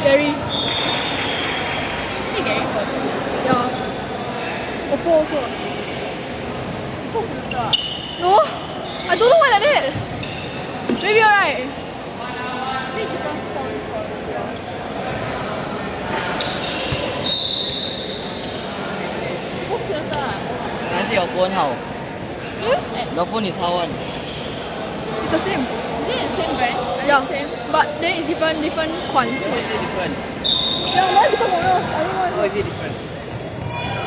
scary phone. Yeah. Oppo also. Oppo filter. No, I don't know why like that. Maybe alright. Maybe different phone for. Oppo filter. Can I see your phone how? Hmm? Your phone is how one? It's the same. Is it the same brand? Are Yeah. Same. But then it's different different 款式. How is it different? Yeah, why different models? I don't know. How is it different?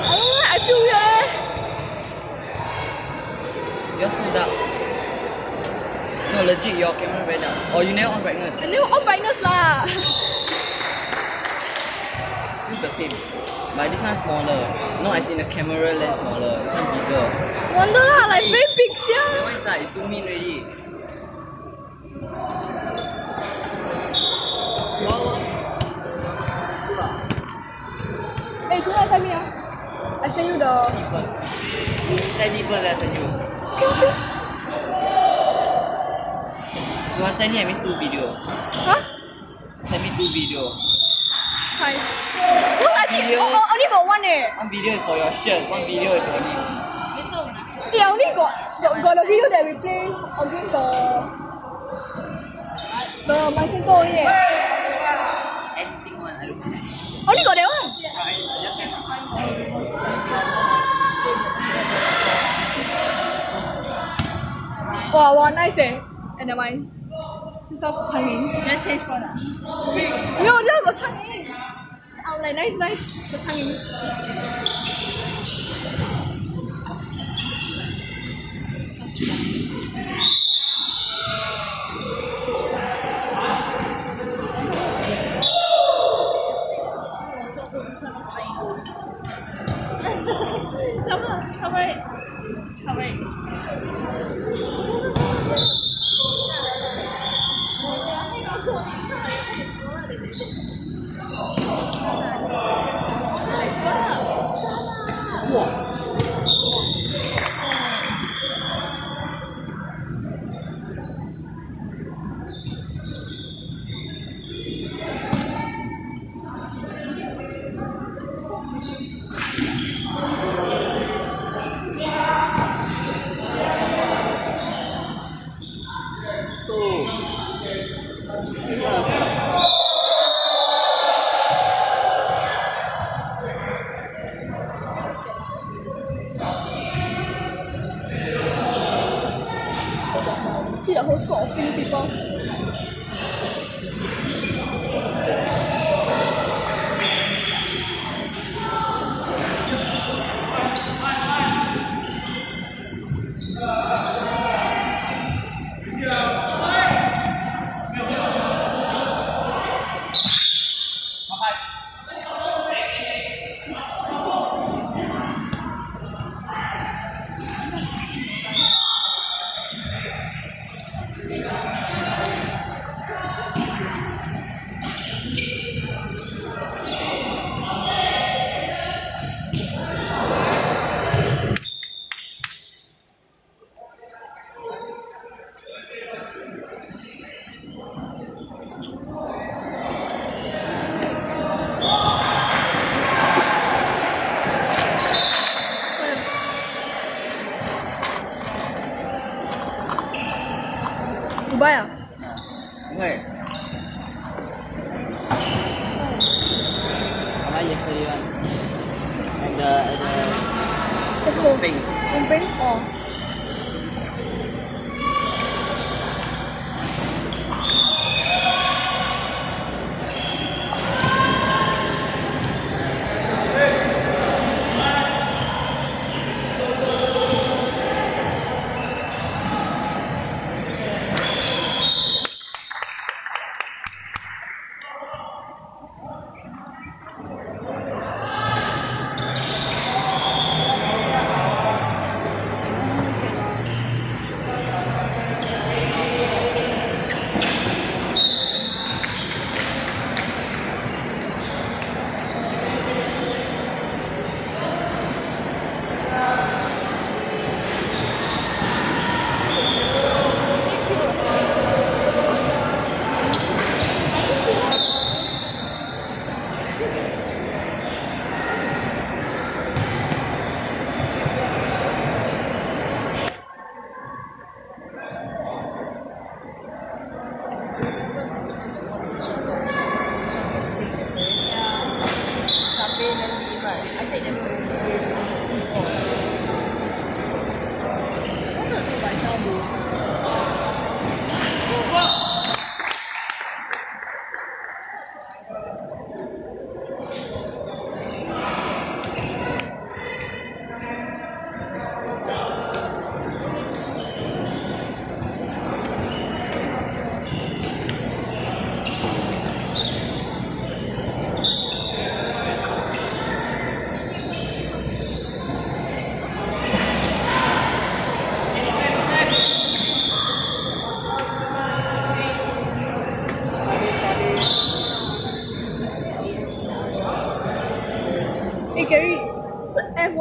I don't know. I feel weird eh. You're so dark. No, legit, your camera very dark. Or you never on brightness. I never on brightness lah. It's the same. But this one smaller. No, I see the camera lens smaller. This one bigger. Wonder lah, like very big That sia. one is like, zoom in already. saya dah tadi pula tadi. Dua saya ni habis tu video. Ha? Saya habis tu video. Hai. Oh, I think, oh, oh, only got one eh. One video is for your shirt, one video is for me. Eh, only got, got, got the video that we changed again for... The, my only eh. Wow, wow, nice eh. And then mind. stop stuff Changi. Then change for Yo, No, just got Changi. Oh, I'm like nice, nice. Got Changi. Husco. Dubai à? Đúng rồi. Hôm nay dịch thì anh anh anh anh Ping. Anh Ping. Oh.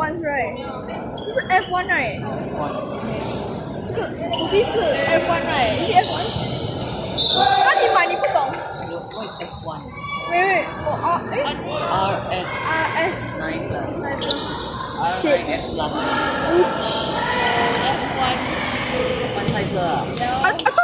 One 是瑞，这是 F One 瑞。F One。这个手机是 F One 瑞，你是 F1？。那你买你不懂。没有，我 R 哎。R S。R S。R S。Nine。R S 赛。车。